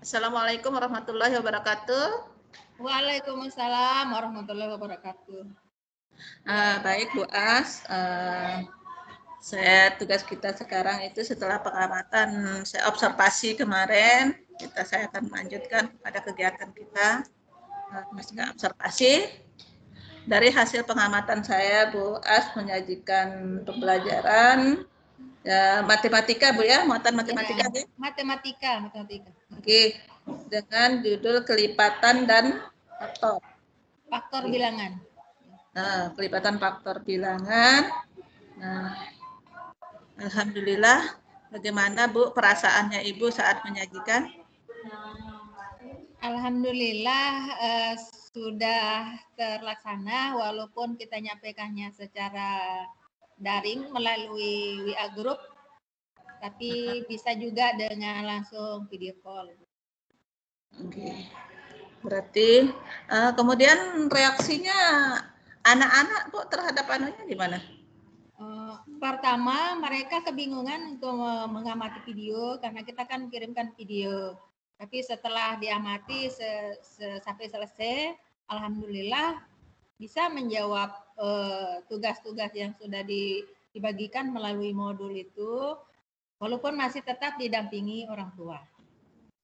Assalamualaikum warahmatullahi wabarakatuh. Waalaikumsalam warahmatullahi wabarakatuh. Uh, baik Bu As, uh, saya tugas kita sekarang itu setelah pengamatan saya observasi kemarin, kita saya akan melanjutkan pada kegiatan kita uh, observasi. Dari hasil pengamatan saya, Bu As menyajikan pembelajaran ya, matematika Bu ya, muatan matematika ya, Matematika, matematika. Oke, dengan judul kelipatan dan faktor. Faktor bilangan. Nah, kelipatan faktor bilangan. Nah, Alhamdulillah. Bagaimana Bu perasaannya Ibu saat menyajikan? Alhamdulillah eh, sudah terlaksana walaupun kita nyampaikannya secara daring melalui WA group tapi bisa juga dengan langsung video call. Oke. Berarti uh, kemudian reaksinya anak-anak Bu terhadap anunya gimana? Uh, pertama mereka kebingungan untuk mengamati video karena kita kan kirimkan video. Tapi setelah diamati se se sampai selesai, alhamdulillah bisa menjawab eh, tugas-tugas uh, yang sudah di, dibagikan melalui modul itu, walaupun masih tetap didampingi orang tua.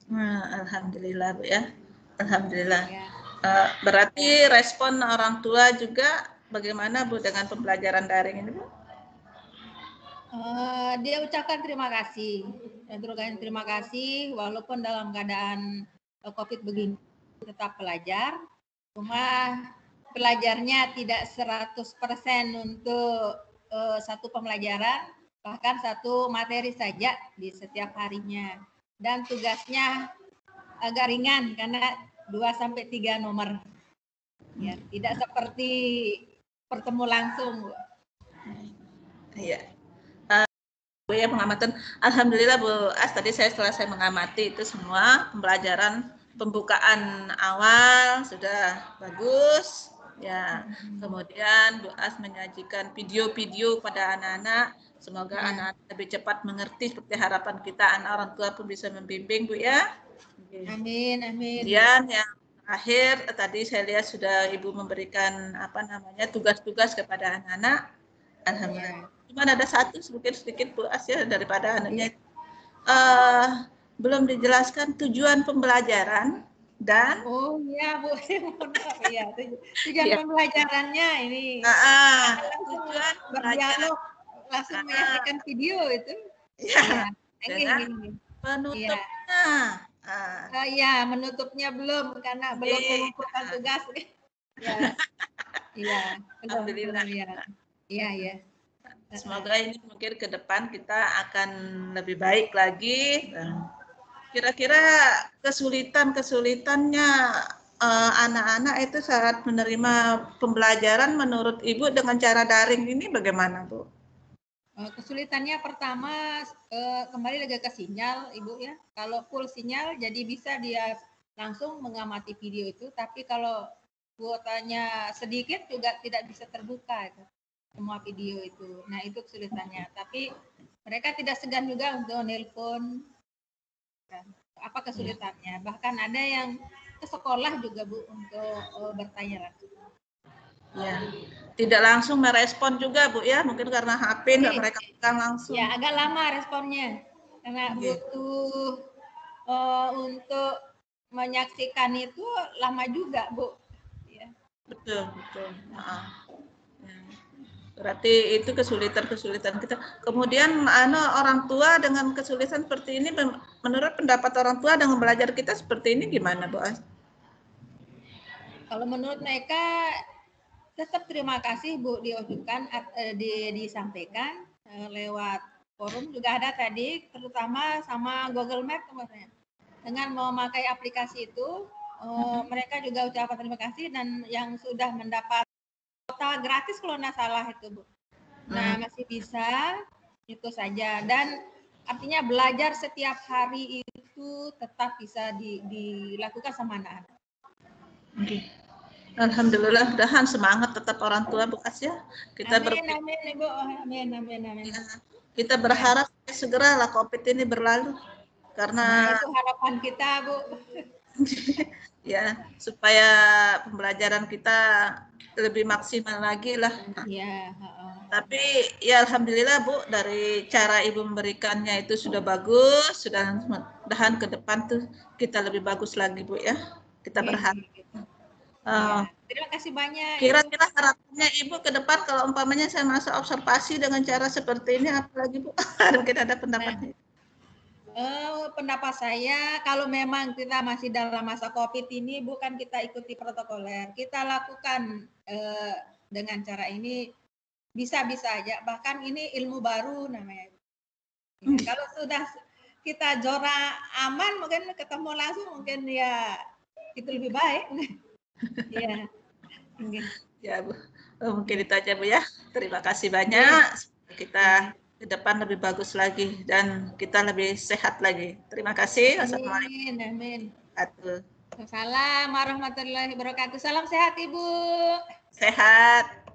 Nah, Alhamdulillah Bu ya, Alhamdulillah. Ya. Uh, berarti respon orang tua juga bagaimana Bu dengan pembelajaran daring ini Bu? Uh, dia ucapkan terima kasih, dan terima kasih walaupun dalam keadaan COVID begini tetap belajar, cuma belajarnya tidak 100% untuk uh, satu pembelajaran, bahkan satu materi saja di setiap harinya. Dan tugasnya agak ringan karena 2 sampai 3 nomor. Ya, tidak seperti bertemu langsung. Iya. Ya pengamatan Alhamdulillah Bu As tadi saya saya mengamati itu semua pembelajaran pembukaan awal sudah bagus Ya, kemudian Bu As menyajikan video-video pada anak-anak. Semoga ya. anak lebih cepat mengerti seperti harapan kita. Anak orang tua pun bisa membimbing, Bu ya. Amin, amin. Kemudian yang terakhir tadi saya lihat sudah Ibu memberikan apa namanya tugas-tugas kepada anak-anak. Alhamdulillah. Ya. Cuma ada satu sedikit sedikit Bu As ya daripada anaknya. Uh, belum dijelaskan tujuan pembelajaran dan? Oh iya bu. Iya tujuan ya. pembelajarannya. Ini nah, tujuan berdialog langsung nah, menyaksikan video itu. Ya, ya. ini. penutupnya ya. Uh, ya menutupnya belum karena belum mengumpulkan tugas. Ya iya alhamdulillah. ya iya ya semoga ini mungkin ke depan kita akan lebih baik lagi Kira-kira kesulitan-kesulitannya uh, anak-anak itu saat menerima pembelajaran menurut Ibu dengan cara daring ini bagaimana, Bu? Eh, kesulitannya pertama uh, kembali lagi ke sinyal, Ibu ya. Kalau full sinyal jadi bisa dia langsung mengamati video itu, tapi kalau kuotanya sedikit juga tidak bisa terbuka itu, semua video itu. Nah, itu kesulitannya. Tapi mereka tidak segan juga untuk nelpon apa kesulitannya. Bahkan ada yang ke sekolah juga Bu untuk uh, bertanya langsung. Ya, tidak langsung merespon juga Bu ya, mungkin karena HP nggak mereka pegang langsung. Ya, agak lama responnya karena ya. butuh uh, untuk menyaksikan itu lama juga Bu. Ya. Betul betul. Maaf. Berarti itu kesulitan-kesulitan kita. Kemudian anu orang tua dengan kesulitan seperti ini menurut pendapat orang tua dengan belajar kita seperti ini gimana, Bu As? Kalau menurut mereka tetap terima kasih Bu diajukan eh, di, disampaikan eh, lewat forum juga ada tadi terutama sama Google Map teman-teman. Dengan memakai aplikasi itu eh, mereka juga ucapan terima kasih dan yang sudah mendapat total gratis kalau nggak salah itu bu. Nah hmm. masih bisa itu saja dan artinya belajar setiap hari itu tetap bisa di, dilakukan sama anak-anak. Oke. Alhamdulillah, mudahan semangat tetap orang tua bekas ya. Kita amin, amin, Ibu. Amin, amin, amin. Ya, kita berharap ya. segera lah COVID ini berlalu. karena nah, itu harapan kita Bu. ya supaya pembelajaran kita lebih maksimal lagi lah. Iya. Tapi ya alhamdulillah Bu dari cara Ibu memberikannya itu sudah bagus, sudah mudahan ke depan tuh kita lebih bagus lagi Bu ya. Kita berharap. Uh, terima kasih banyak. Kira-kira harapannya Ibu ke depan kalau umpamanya saya masuk observasi dengan cara seperti ini apalagi Bu? Mungkin ada pendapatnya. Uh, pendapat saya kalau memang kita masih dalam masa COVID ini bukan kita ikuti protokoler, kita lakukan uh, dengan cara ini bisa-bisa aja. Bahkan ini ilmu baru namanya. Ya. Kalau sudah kita jora aman, mungkin ketemu langsung mungkin ya itu lebih baik. ya. Mungkin. Ya Bu, oh, mungkin itu aja Bu ya. Terima kasih banyak. Ya. Kita ke depan lebih bagus lagi dan kita lebih sehat lagi. Terima kasih. Assalamualaikum. Amin. Assalamualaikum warahmatullahi wabarakatuh. Salam sehat Ibu. Sehat.